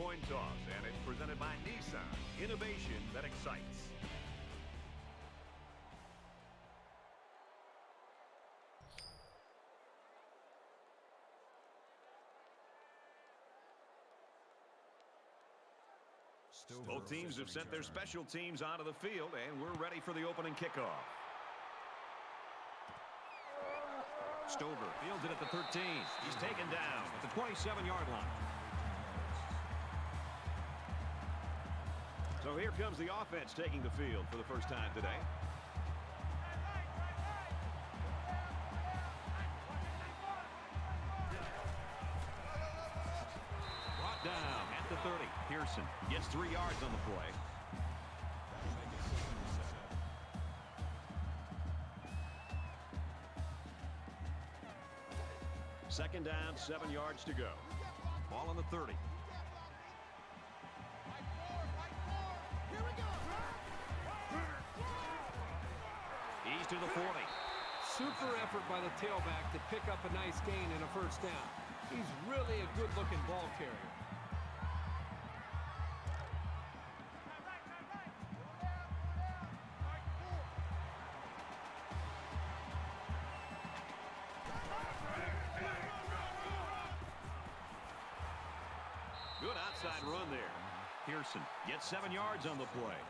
coin toss, and it's presented by Nissan. Innovation that excites. Both teams have sent their special teams onto the field, and we're ready for the opening kickoff. Stover fields it at the 13. He's taken down at the 27-yard line. So here comes the offense taking the field for the first time today. Brought down at the 30. Pearson gets three yards on the play. Second down, seven yards to go. Ball on the 30. The tailback to pick up a nice gain and a first down. He's really a good-looking ball carrier. Good outside run there. Pearson gets seven yards on the play.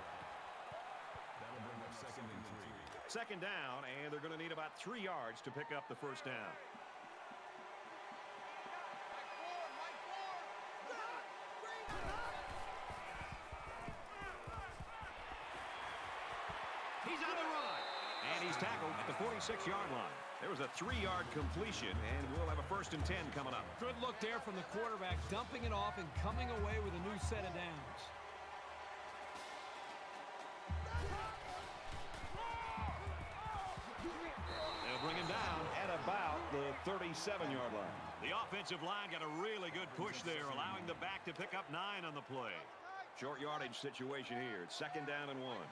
That'll bring up second and three. Second down, and they're going to need about three yards to pick up the first down. He's on the run. And he's tackled at the 46-yard line. There was a three-yard completion, and we'll have a first and 10 coming up. Good look there from the quarterback, dumping it off and coming away with a new set of downs. 27-yard line. The offensive line got a really good push there, allowing the back to pick up nine on the play. Short yardage situation here. It's second down and one.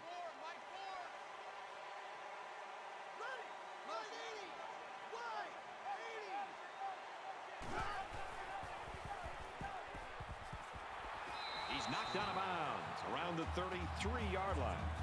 He's knocked out of bounds around the 33-yard line.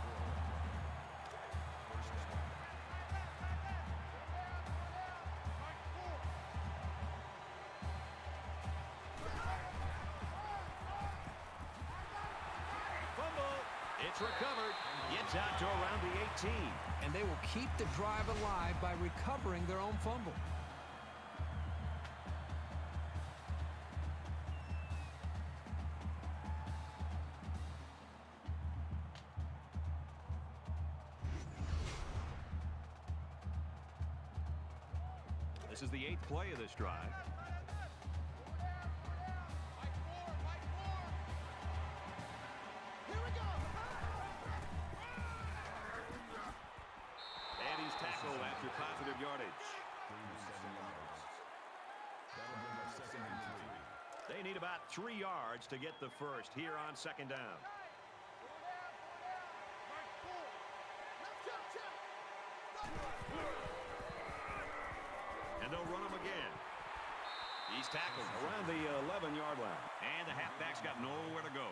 Keep the drive alive by recovering their own fumble. This is the eighth play of this drive. Three yards to get the first here on second down. And they'll run him again. He's tackled around the 11-yard line. And the halfback's got nowhere to go.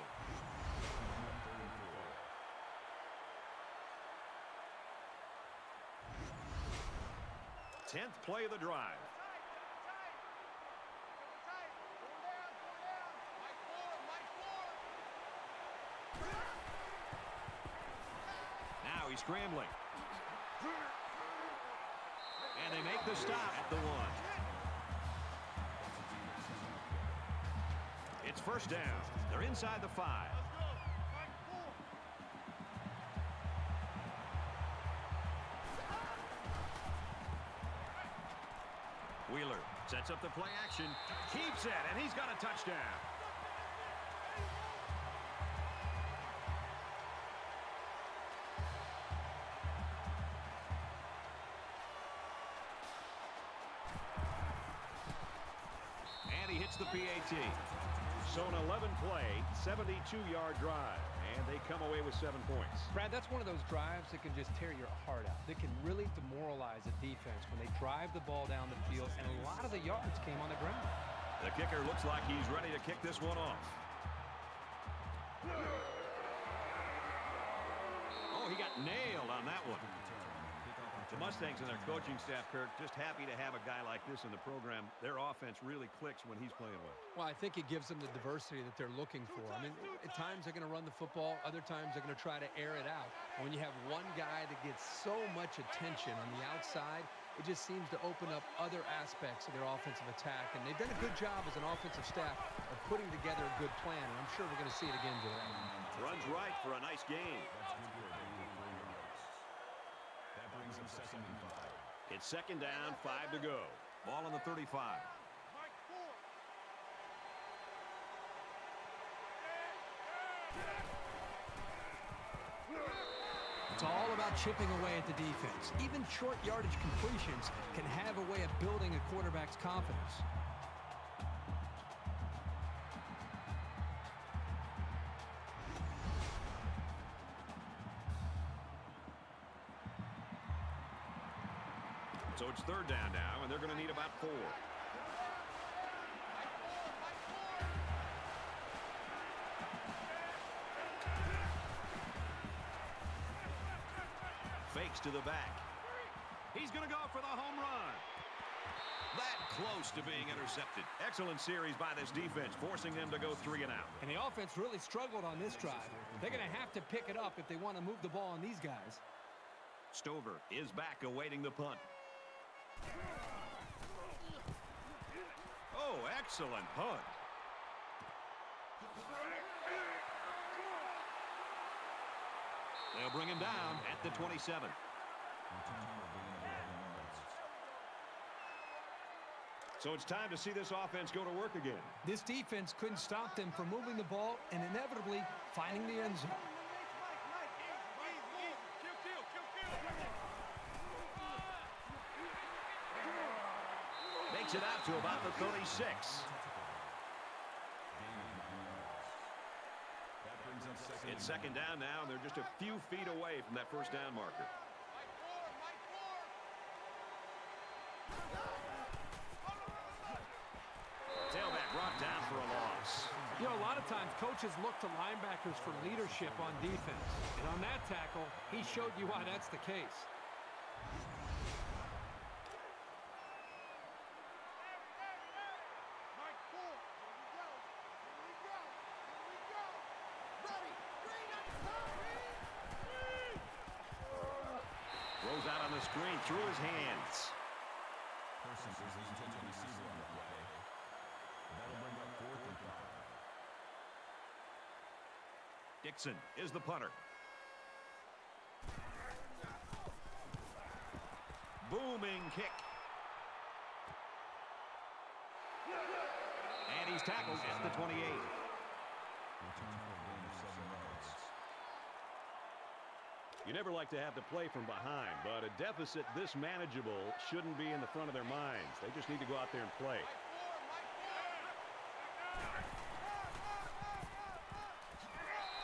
Tenth play of the drive. Now he's scrambling. And they make the stop at the one. It's first down. They're inside the five. Wheeler sets up the play action, keeps it, and he's got a touchdown. 72-yard drive, and they come away with seven points. Brad, that's one of those drives that can just tear your heart out. That can really demoralize a defense when they drive the ball down the field, and a lot of the yards came on the ground. The kicker looks like he's ready to kick this one off. Oh, he got nailed on that one. The Mustangs and their coaching staff, Kirk, just happy to have a guy like this in the program. Their offense really clicks when he's playing well. Well, I think it gives them the diversity that they're looking for. I mean, at times they're going to run the football. Other times they're going to try to air it out. And when you have one guy that gets so much attention on the outside, it just seems to open up other aspects of their offensive attack. And they've done a good job as an offensive staff of putting together a good plan. And I'm sure we're going to see it again today. Runs right for a nice gain. That second and five. It's second down, five to go. Ball on the 35. It's all about chipping away at the defense. Even short yardage completions can have a way of building a quarterback's confidence. To the back. He's going to go for the home run. That close to being intercepted. Excellent series by this defense, forcing them to go three and out. And the offense really struggled on this drive. They're going to have to pick it up if they want to move the ball on these guys. Stover is back awaiting the punt. Oh, excellent punt. They'll bring him down at the 27. So it's time to see this offense go to work again. This defense couldn't stop them from moving the ball and inevitably finding the end zone. Makes it out to about the 36. That brings him second It's second down now, and they're just a few feet away from that first down marker. Tailback brought down for a loss. You know, a lot of times coaches look to linebackers for leadership on defense. And on that tackle, he showed you why that's the case. Throws out on the screen through his hands. Parsons is the intended receiver on the play. That'll bring up fourth and five. Dixon is the punter. Booming kick. And he's tackled at the 28. Return for a gain of seven yards. You never like to have to play from behind, but a deficit this manageable shouldn't be in the front of their minds. They just need to go out there and play.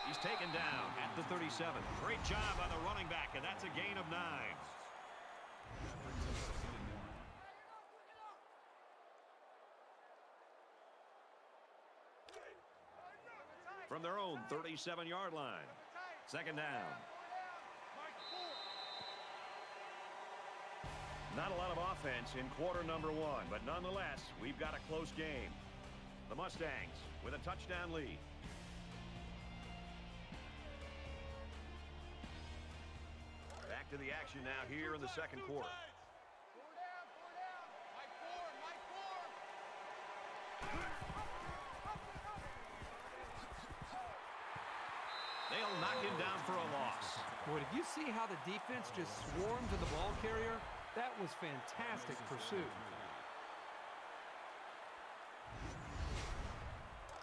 He's taken down at the 37. Great job by the running back, and that's a gain of nine. From their own 37-yard line. Second down. Not a lot of offense in quarter number one, but nonetheless, we've got a close game. The Mustangs with a touchdown lead. Back to the action now here in the second quarter. They'll knock him down for a loss. Boy, did you see how the defense just swarmed to the ball carrier? That was fantastic pursuit.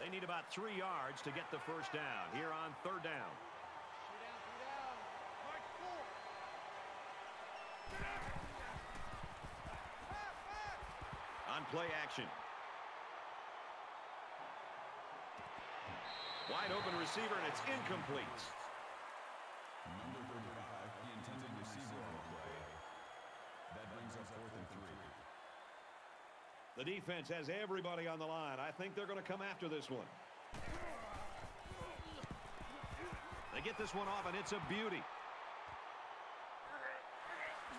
They need about three yards to get the first down here on third down. On play action. Wide open receiver, and it's incomplete. Number 35, the intended receiver on the play. That brings up fourth and three. The defense has everybody on the line. I think they're going to come after this one. They get this one off, and it's a beauty.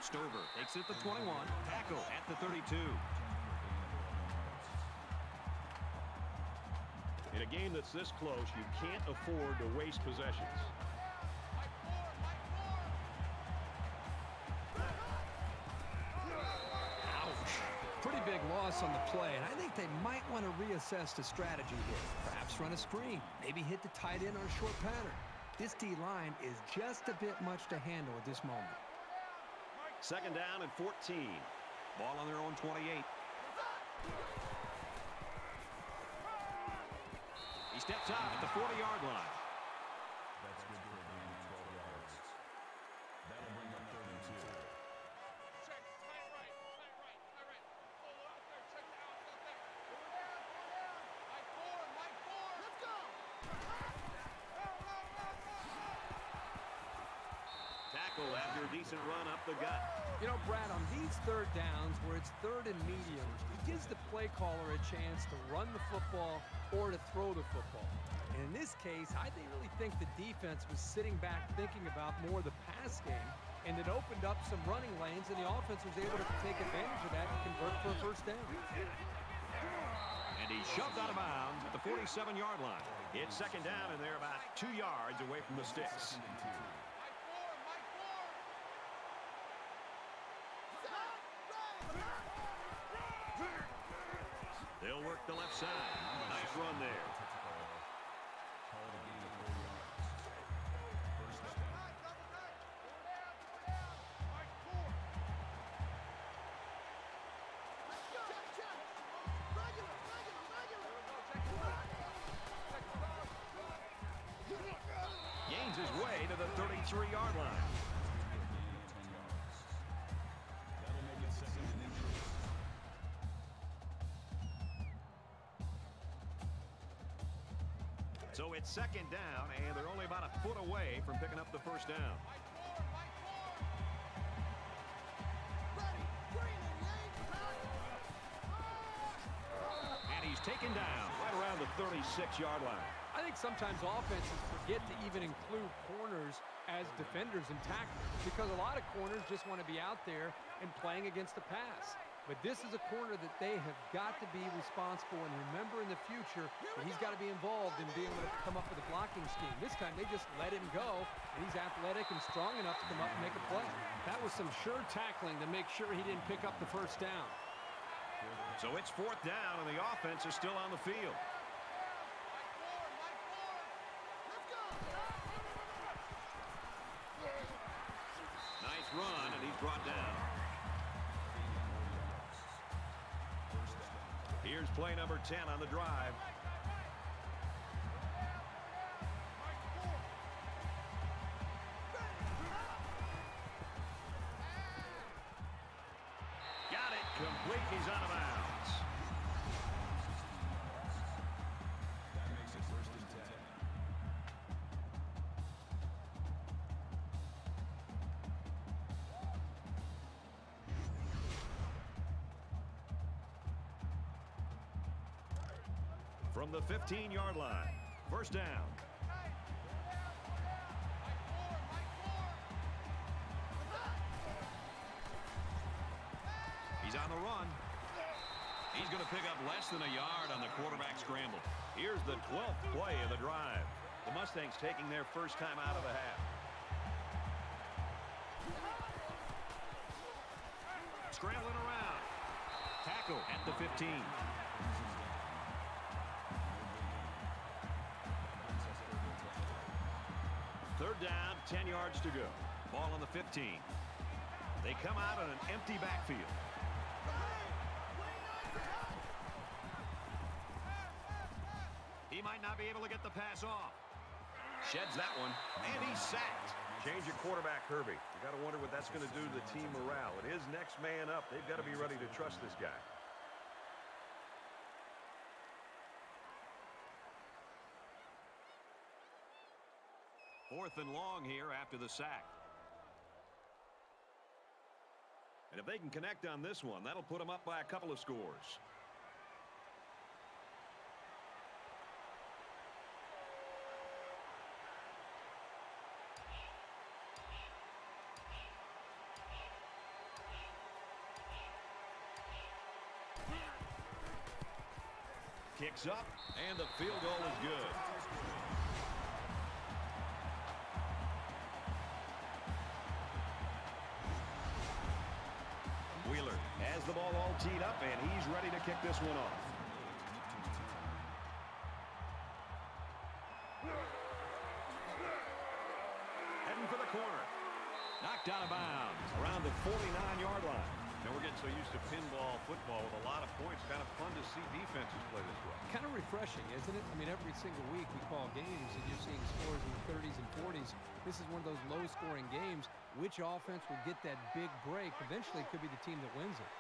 Stover takes it to 21. Tackle at the 32. In a game that's this close, you can't afford to waste possessions. Loss on the play, and I think they might want to reassess the strategy here. Perhaps run a screen, maybe hit the tight end on a short pattern. This D-line is just a bit much to handle at this moment. Second down and 14. Ball on their own 28. He steps out at the 40-yard line. Decent run up the gut. You know, Brad, on these third downs where it's third and medium, it gives the play caller a chance to run the football or to throw the football. And in this case, I really think the defense was sitting back thinking about more the pass game, and it opened up some running lanes, and the offense was able to take advantage of that and convert for a first down. And he's shoved out of bounds at the 47-yard line. It's second down, and they're about two yards away from the sticks. The left side. Nice run there. Call it a gain of 4 yards. First down. Gains his way to the 33-yard line. So it's second down, and they're only about a foot away from picking up the first down. And he's taken down right around the 36-yard line. I think sometimes offenses forget to even include corners as defenders and tacklers because a lot of corners just want to be out there and playing against the pass. But this is a corner that they have got to be responsible and remember in the future that he's got to be involved in being able to come up with a blocking scheme. This time they just let him go, and he's athletic and strong enough to come up and make a play. That was some sure tackling to make sure he didn't pick up the first down. So it's fourth down, and the offense is still on the field. Nice run, and he's brought down. Here's play number 10 on the drive. From the 15-yard line. First down. He's on the run. He's going to pick up less than a yard on the quarterback scramble. Here's the 12th play of the drive. The Mustangs taking their first time out of the half. Scrambling around. Tackle at the 15. 10 yards to go. Ball on the 15. They come out on an empty backfield. He might not be able to get the pass off. Sheds that one, and he's sacked. Change your quarterback, Herbie. You got to wonder what that's going to do to the team morale. It is next man up. They've got to be ready to trust this guy. fourth and long here after the sack. And if they can connect on this one, that'll put them up by a couple of scores. Kicks up, and the field goal is good. Teed up, and he's ready to kick this one off. Heading for the corner. Knocked out of bounds around the 49-yard line. And we're getting so used to pinball football with a lot of points. Kind of fun to see defenses play this way. Kind of refreshing, isn't it? I mean, every single week we call games and you're seeing scores in the 30s and 40s. This is one of those low-scoring games. Which offense will get that big break? Eventually, it could be the team that wins it.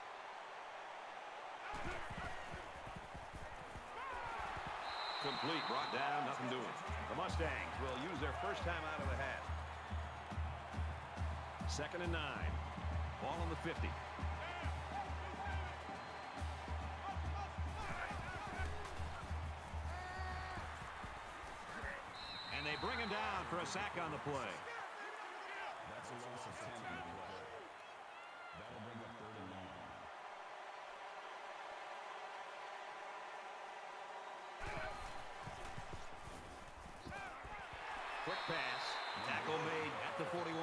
Complete, brought down, nothing doing. The Mustangs will use their first time out of the hat. Second and nine. Ball on the 50. And they bring him down for a sack on the play. That's a loss of 10 on the play. That'll bring up third and long. Quick pass. Tackle made at the 41.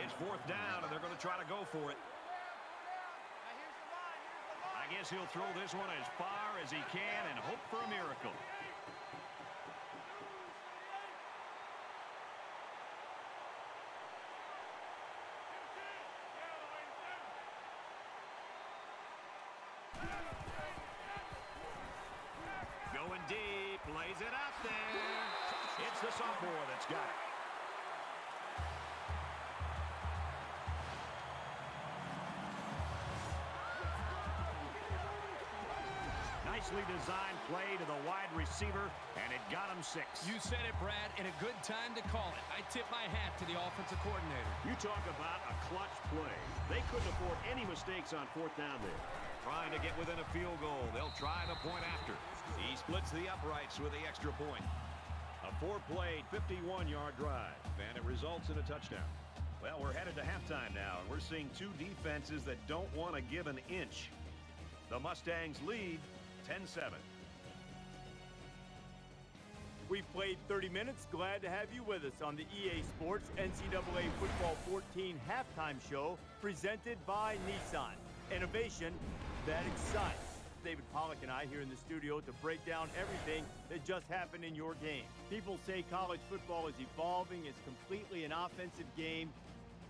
It's fourth down, and they're going to try to go for it. I guess he'll throw this one as far as he can and hope for a miracle. Nicely designed play to the wide receiver, and it got him six. You said it, Brad, and a good time to call it. I tip my hat to the offensive coordinator. You talk about a clutch play. They couldn't afford any mistakes on fourth down there. Trying to get within a field goal. They'll try the point after. He splits the uprights with the extra point. A four-play, 51-yard drive, and it results in a touchdown. Well, we're headed to halftime now, and we're seeing two defenses that don't want to give an inch. The Mustangs lead 10-7. We've played 30 minutes. Glad to have you with us on the EA Sports NCAA Football 14 halftime show presented by Nissan. Innovation that excites. David Pollack and I here in the studio to break down everything that just happened in your game. People say college football is evolving. It's completely an offensive game.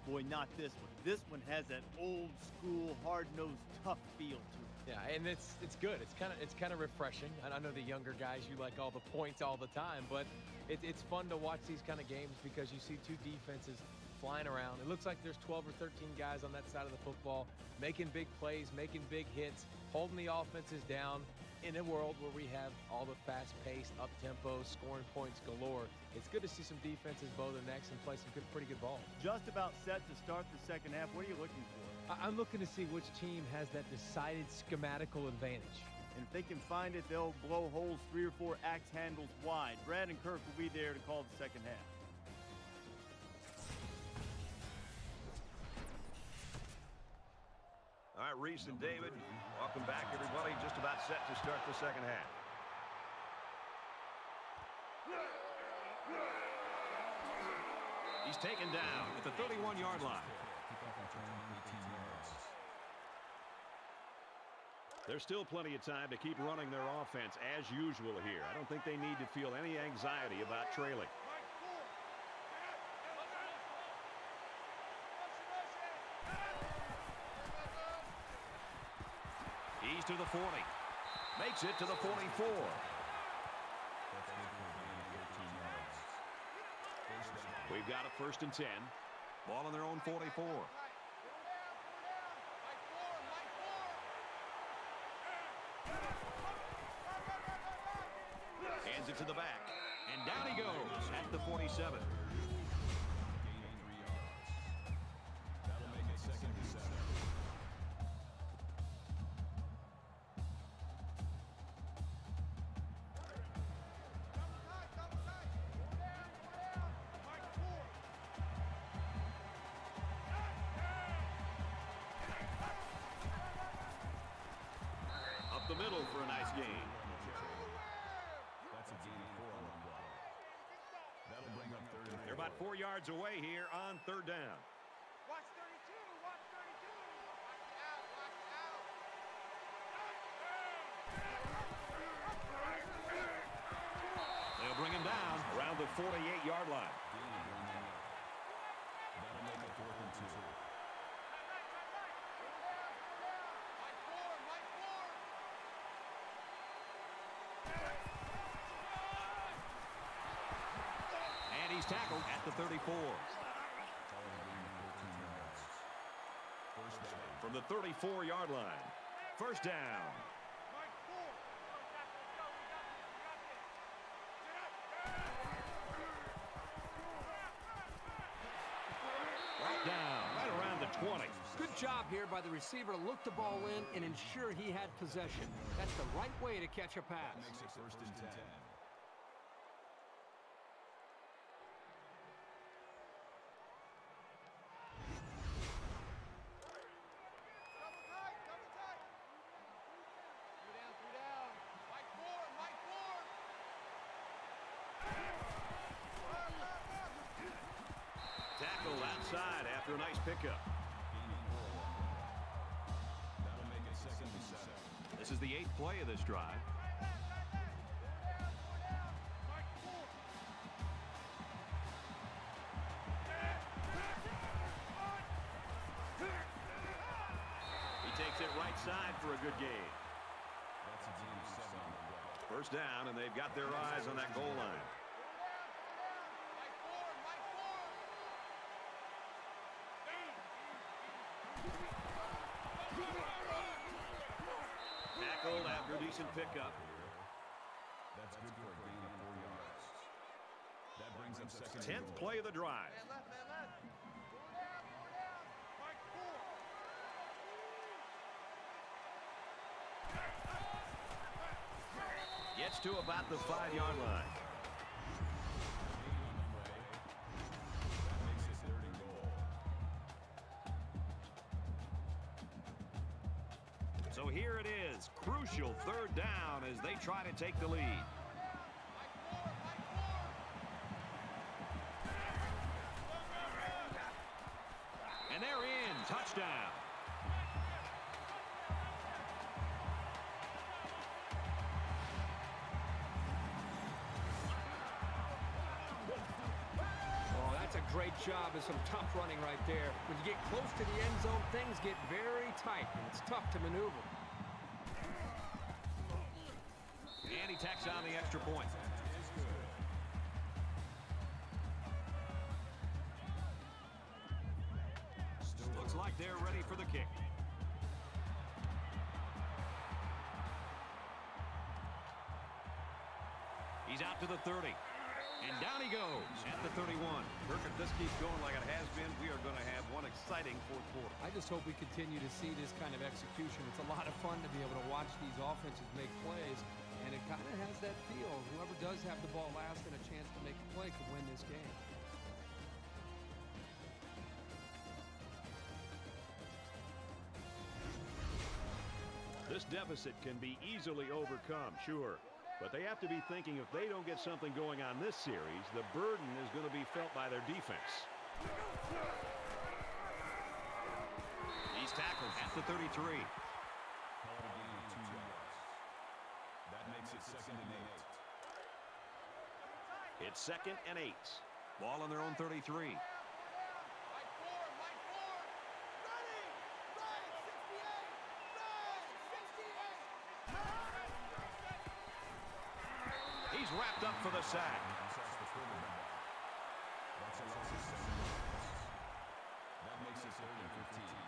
Boy, not this one. This one has that old school, hard-nosed, tough feel to. Yeah, and it's it's good. It's kind of it's kind of refreshing. I know the younger guys, you like all the points all the time, but it, it's fun to watch these kind of games because you see two defenses flying around. It looks like there's 12 or 13 guys on that side of the football making big plays, making big hits, holding the offenses down. In a world where we have all the fast-paced, up-tempo, scoring points galore, it's good to see some defenses bow the necks and play some good, pretty good ball. Just about set to start the second half. What are you looking for? I- I'm looking to see which team has that decided schematical advantage. And if they can find it, they'll blow holes three or four axe handles wide. Brad and Kirk will be there to call the second half. All right, Rece and David, welcome back, everybody. Just about set to start the second half. He's taken down at the 31-yard line. Kickoff return, 18 yards. There's still plenty of time to keep running their offense as usual here. I don't think they need to feel any anxiety about trailing. He's to the 40. Makes it to the 44. That's good for a gain of 13 yards. First down. We've got a first and 10. Ball on their own 44. Hands it to the back. And down he goes at the 47. Gain of three yards. That'll make it second and seven. middle for a nice gain. That's a gain of four on the play. That'll bring up third and They're about four yards away here on third down. Watch 32. Watch 32. Watch out. Watch out. They'll bring him down around the 48-yard tackled at the 34. From the 34-yard line, first down. Right down, right around the 20. Good job here by the receiver to look the ball in and ensure he had possession. That's the right way to catch a pass. First and 10. This drive. He takes it right side for a good gain. That's a gain of seven on the play. First down, and they've got their eyes on that goal line. Mike four. Mike four. Tackled after a decent pickup. That's good for a gain of four yards. That brings up second Tenth goal. play of the drive. Man left. Man left. Four down. Four down. Mike four. Gets to about the five-yard line. Crucial third down as they try to take the lead. And they're in, touchdown. Oh, that's a great job and some tough running right there. When you get close to the end zone, things get very tight, and it's tough to maneuver. Tacks on the extra point. Looks like they're ready for the kick. He's out to the 30. And down he goes at the 31. Kirk, if this keeps going like it has been, we are going to have one exciting fourth quarter. I just hope we continue to see this kind of execution. It's a lot of fun to be able to watch these offenses make plays, and it kind of has that feel. Whoever does have the ball last and a chance to make a play could win this game. This deficit can be easily overcome, sure. But they have to be thinking if they don't get something going on this series, the burden is going to be felt by their defense. He's tackled at the 33. Makes it second and eight. It's second and eight. Ball on their own 33. Mike four. Mike four. Ready. Right. 68. Right. 68. He's wrapped up for the sack. Sacks the quarterback. That's a loss of seven yards. That makes it third and 15.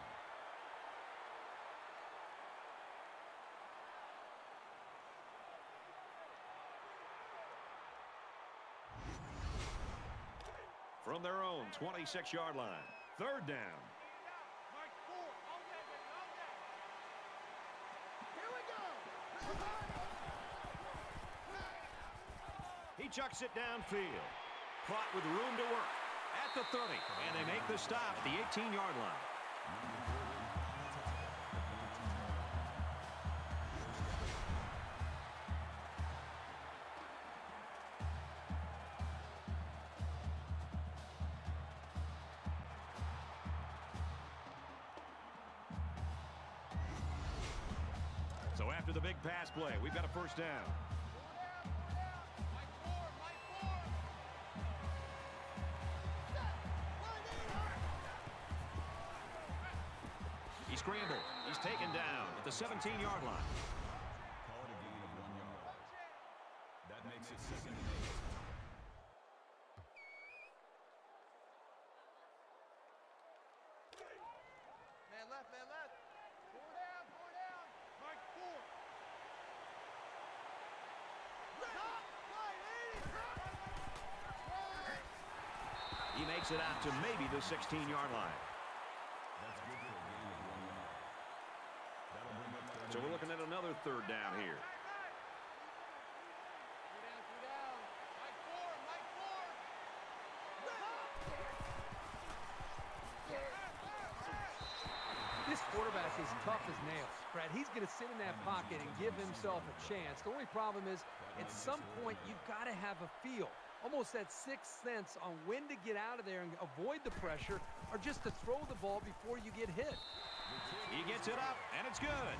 From their own 26-yard line. Third down. He chucks it downfield. Caught with room to work at the 30. And they make the stop at the 18-yard line. First down. He scrambles. He's taken down at the 17-yard line. Call it a gain of one yard. That makes it second and eight. Man left, man left. Four down, four down. Mike four. Stop, play, lead. He makes it out to maybe the 16-yard line. So we're looking at another third down here. This quarterback is tough as nails, Brad. He's going to sit in that pocket and give himself a chance. The only problem is, at some point, you've got to have a feel, almost that sixth sense on when to get out of there and avoid the pressure, or just to throw the ball before you get hit. He gets it up, and it's good.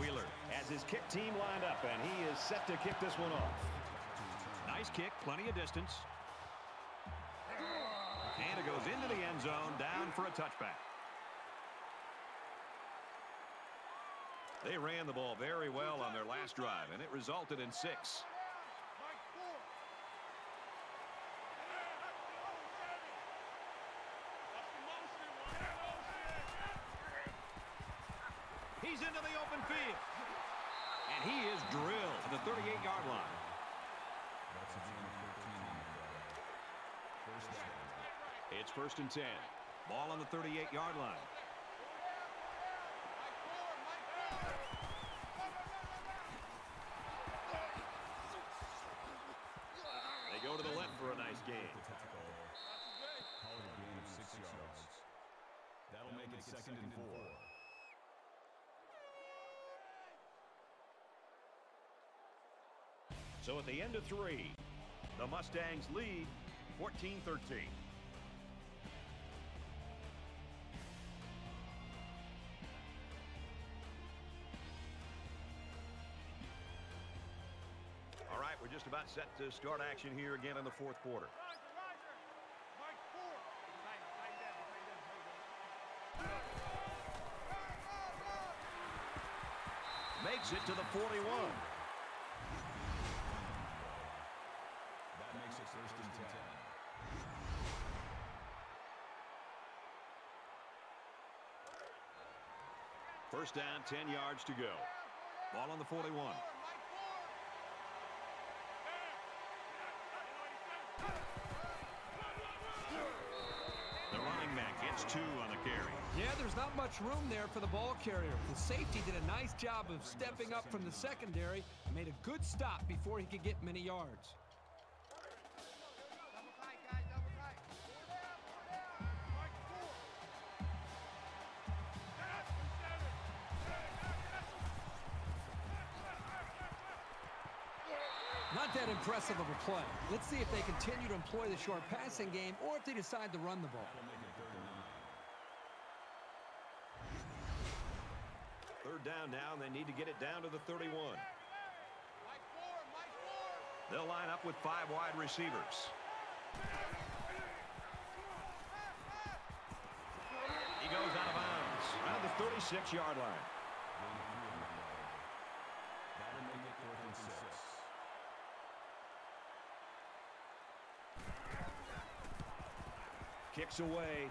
Wheeler has his kick team lined up, and he is set to kick this one off. Nice kick, plenty of distance. And it goes into the end zone, down for a touchback. They ran the ball very well on their last drive, and it resulted in six. He's into the open field. And he is drilled to the 38-yard line. That's a gain of 13 on the play. First down. It's first and 10. Ball on the 38-yard line. Mike four, Mike four. They go to the left for a nice gain. Tackle. Call it a gain of six yards. That'll make it second and four. So at the end of three, the Mustangs lead 14-13. All right, we're just about set to start action here again in the fourth quarter. Makes it to the 41. That makes it first and ten. First down, 10 yards to go. Ball on the 41. The running back gets two on the carry. Yeah, there's not much room there for the ball carrier. The safety did a nice job of stepping up from the secondary, made a good stop before he could get many yards. Play. Let's see if they continue to employ the short passing game or if they decide to run the ball. Third down now, and they need to get it down to the 31. Mike four, Mike four. They'll line up with five wide receivers. He goes out of bounds around the 36-yard line. Gain of three on the play. That'll make it fourth and six. Kicks away,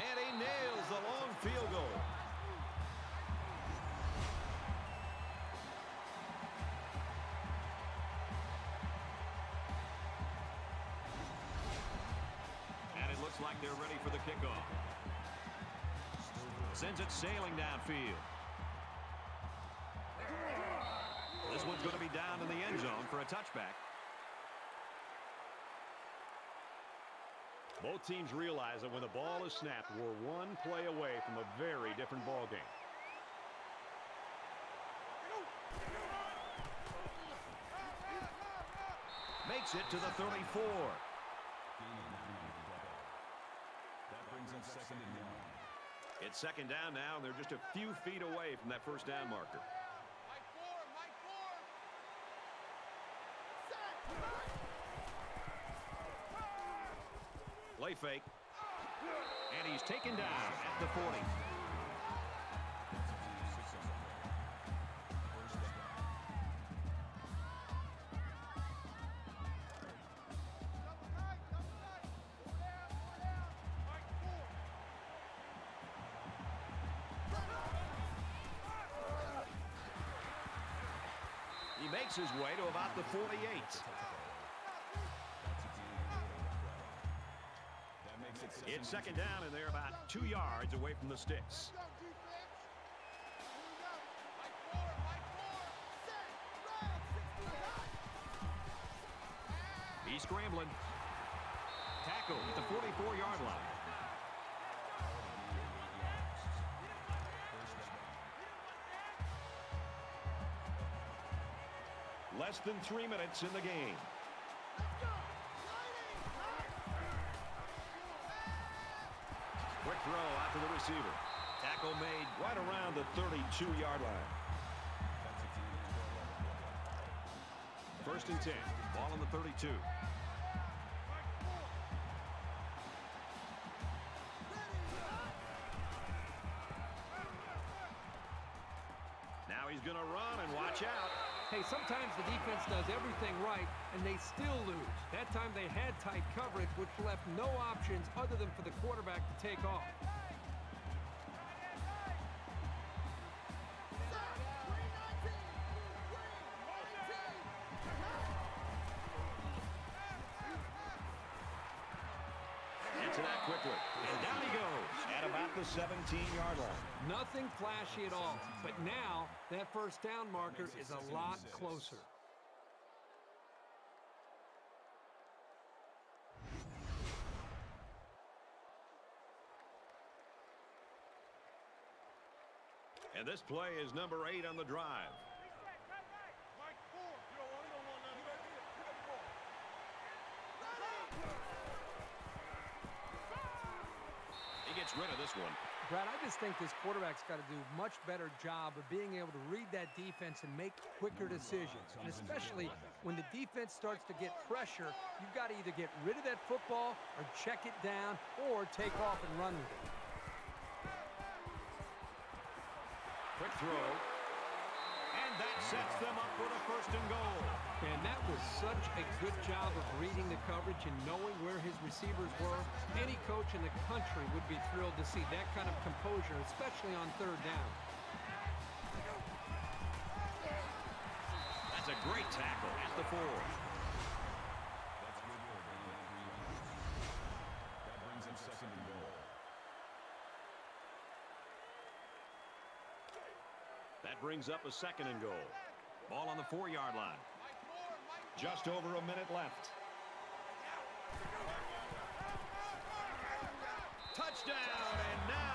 and he nails the long field goal. And it looks like they're ready for the kickoff. Sends it sailing downfield. This one's going to be down in the end zone for a touchback. Both teams realize that when the ball is snapped, we're one play away from a very different ball game. Makes it to the 34. Gain of nine on the play. It's second down now, and they're just a few feet away from that first down marker. Mike four, Mike four. Play fake. And he's taken down at the 40. He makes his way to about the 48. It's second down, and they're about two yards away from the sticks. Mike four, Mike four. He's scrambling. Tackle at the 44-yard line. Less than three minutes in the game. Receiver. Tackle made right around the 32-yard line. First and 10. Ball on the 32. Now he's going to run and watch out. Hey, sometimes the defense does everything right, and they still lose. That time they had tight coverage, which left no options other than for the quarterback to take off. 17-yard line. Nothing flashy at all, but now that first down marker is a lot closer. And this play is number eight on the drive. Mike four. You don't want to go one now. You better get it. Pick up the ball. He gets rid of this one. Brad, I just think this quarterback's got to do a much better job of being able to read that defense and make quicker decisions. And especially when the defense starts to get pressure, you've got to either get rid of that football or check it down or take off and run with it. Quick throw. And that sets them up for the first and goal. And that was such a good job of reading the coverage and knowing where his receivers were. Any coach in the country would be thrilled to see that kind of composure, especially on third down. That's a great tackle at the four. That's good for a gain of three yards. That brings him second and goal. That brings up a second and goal. Ball on the four-yard line. Just over a minute left. Touchdown, and now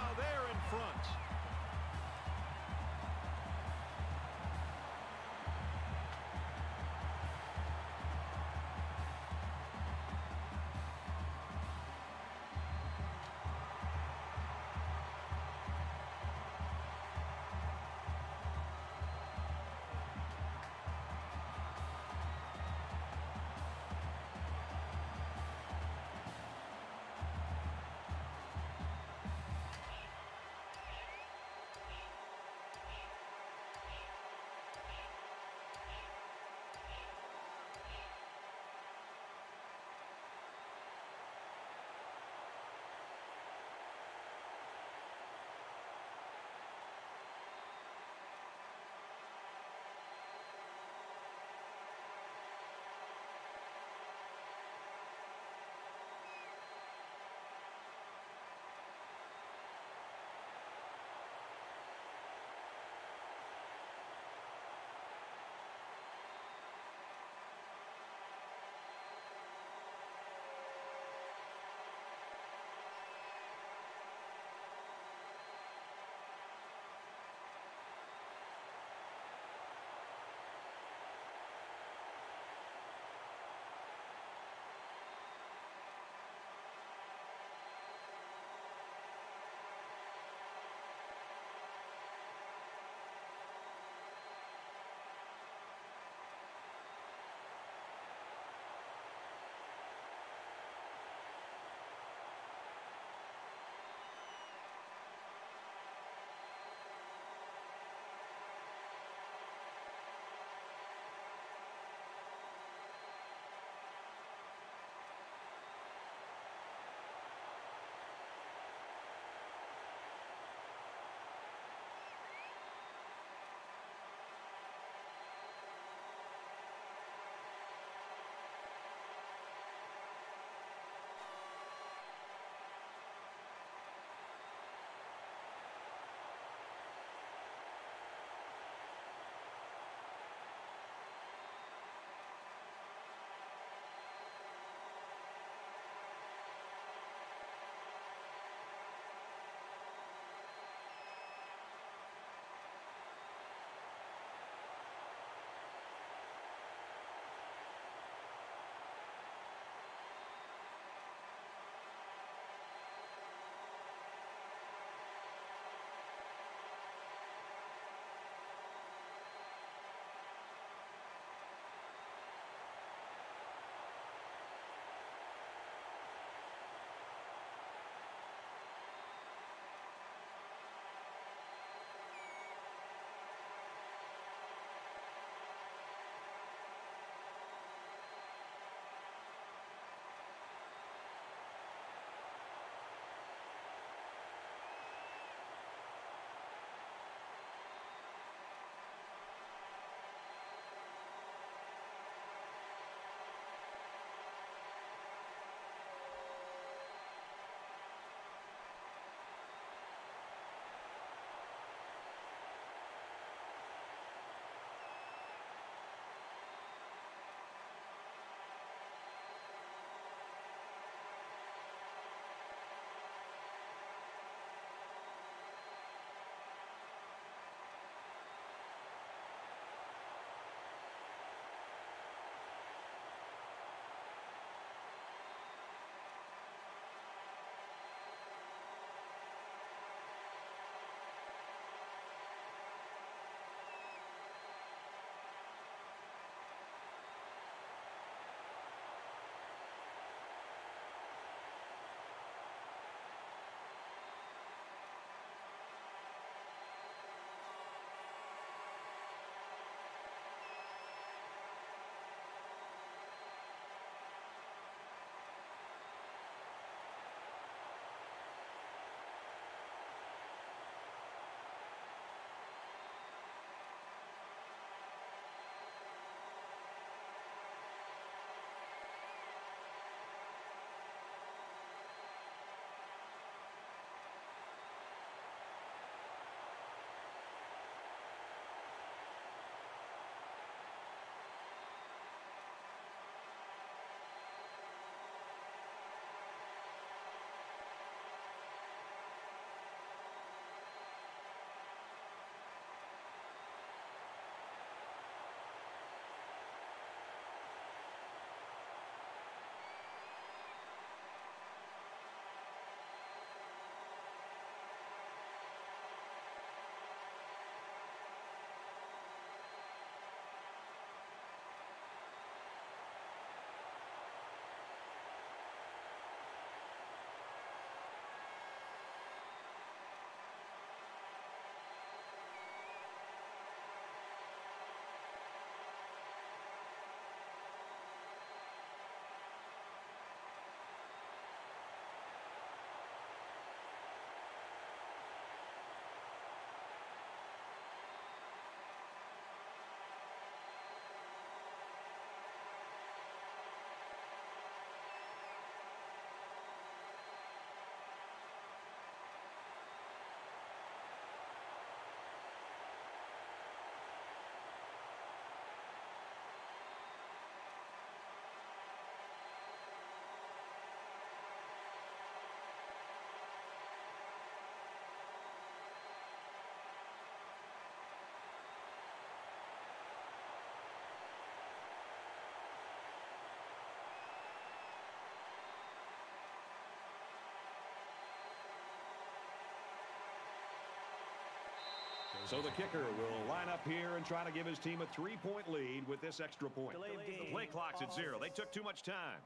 So the kicker will line up here and try to give his team a three-point lead with this extra point. Delay The play clock's at zero. They took too much time.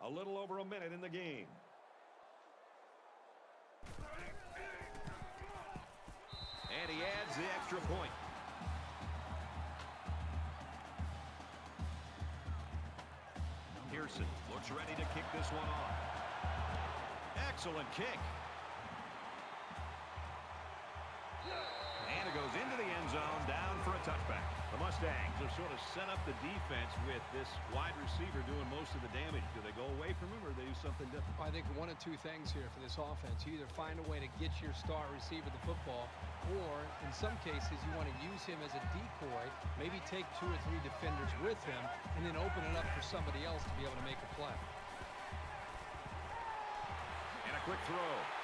A little over a minute in the game. And he adds the extra point. Pearson looks ready to kick this one off. Excellent kick. Touchback. The Mustangs have sort of set up the defense with this wide receiver doing most of the damage. Do they go away from him or do they do something different? I think one of two things here for this offense. You either find a way to get your star receiver the football, or in some cases you want to use him as a decoy, maybe take two or three defenders with him, and then open it up for somebody else to be able to make a play. And a quick throw.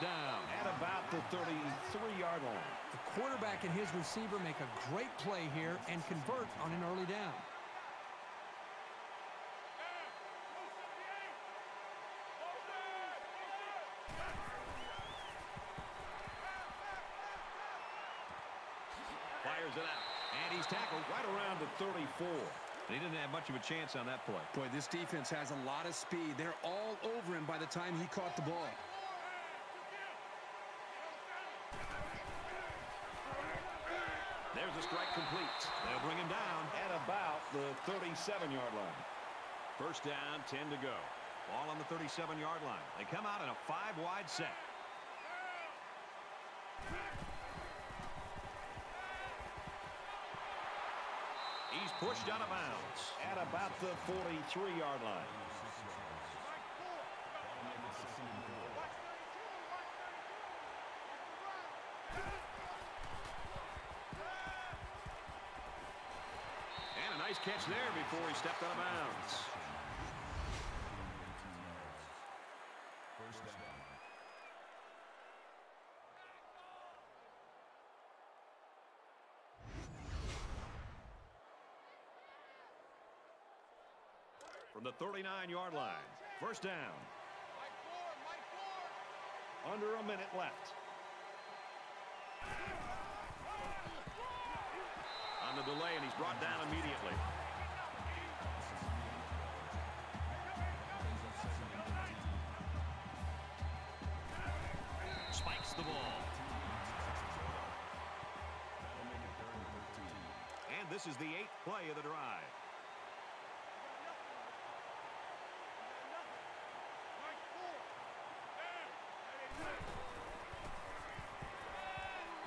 Brought down at about the 33-yard line. The quarterback and his receiver make a great play here and convert on an early down. Fires it out. And he's tackled right around the 34. He didn't have much of a chance on that play. Boy, this defense has a lot of speed. They're all over him by the time he caught the ball. There's a strike complete. They'll bring him down at about the 37-yard line. First down, 10 to go. Ball on the 37-yard line. They come out in a five-wide set. He's pushed out of bounds at about the 43-yard line. And a nice catch there before he stepped out of bounds. First down. From the 39-yard line. First down. Under a minute left. On the delay, and he's brought down immediately. This is the eighth play of the drive.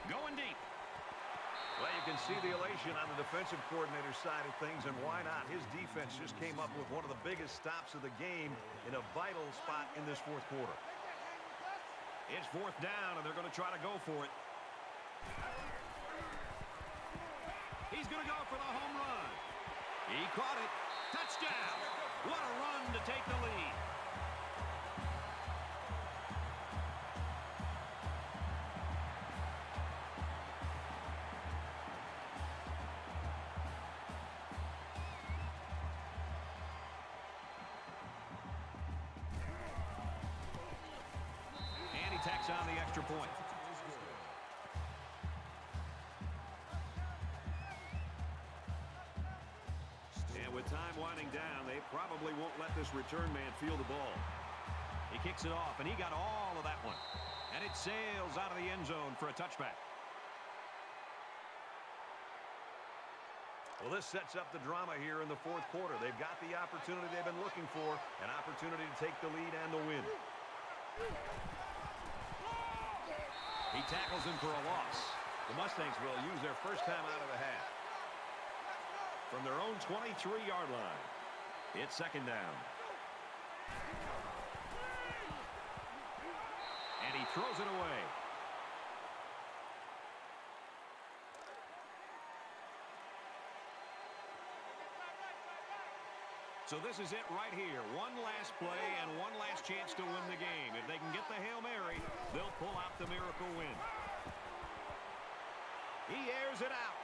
Going deep. Well, you can see the elation on the defensive coordinator's side of things, and why not? His defense just came up with one of the biggest stops of the game in a vital spot in this fourth quarter. It's fourth down, and they're going to try to go for it. He's going to go for the home run. He caught it. Touchdown. What a run to take the lead. On the extra point. With time winding down, they probably won't let this return man feel the ball. He kicks it off, and he got all of that one. And it sails out of the end zone for a touchback. Well, this sets up the drama here in the fourth quarter. They've got the opportunity they've been looking for, an opportunity to take the lead and the win. He tackles him for a loss. The Mustangs will use their first time out of the half. From their own 23-yard line, it's second down. And he throws it away. So this is it right here. One last play and one last chance to win the game. If they can get the Hail Mary, they'll pull out the miracle win. He airs it out.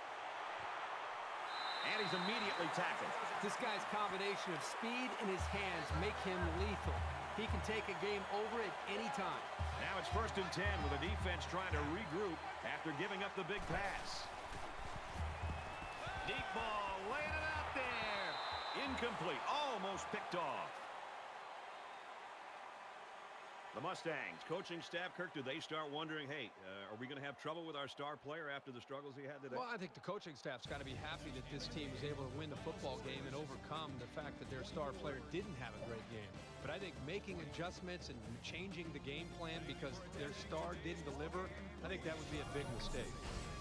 And he's immediately tackled. This guy's combination of speed and his hands make him lethal. He can take a game over at any time. Now it's first and 10 with the defense trying to regroup after giving up the big pass. Deep ball, laying it out there. Incomplete, almost picked off. The Mustangs, coaching staff, Kirk, do they start wondering, hey, uh, are we going to have trouble with our star player after the struggles he had today? Well, I think the coaching staff's got to be happy that this team was able to win the football game and overcome the fact that their star player didn't have a great game. But I think making adjustments and changing the game plan because their star didn't deliver, I think that would be a big mistake.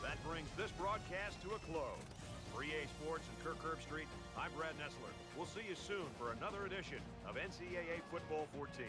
That brings this broadcast to a close. For EA Sports and Kirk Herbstreit, I'm Brad Nessler. We'll see you soon for another edition of NCAA Football 14.